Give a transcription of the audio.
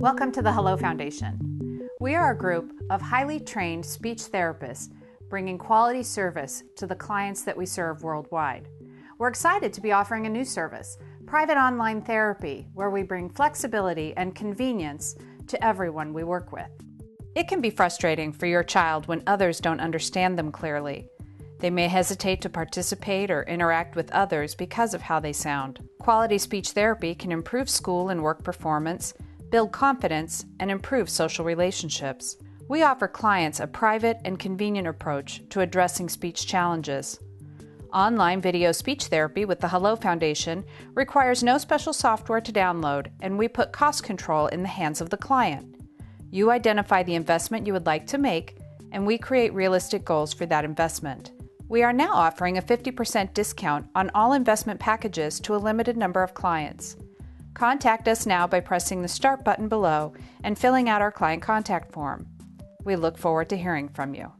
Welcome to the Hello Foundation. We are a group of highly trained speech therapists bringing quality service to the clients that we serve worldwide. We're excited to be offering a new service, private online therapy, where we bring flexibility and convenience to everyone we work with. It can be frustrating for your child when others don't understand them clearly. They may hesitate to participate or interact with others because of how they sound. Quality speech therapy can improve school and work performance, build confidence, and improve social relationships. We offer clients a private and convenient approach to addressing speech challenges. Online video speech therapy with the Hello Foundation requires no special software to download, and we put cost control in the hands of the client. You identify the investment you would like to make, and we create realistic goals for that investment. We are now offering a 50% discount on all investment packages to a limited number of clients. Contact us now by pressing the Start button below and filling out our client contact form. We look forward to hearing from you.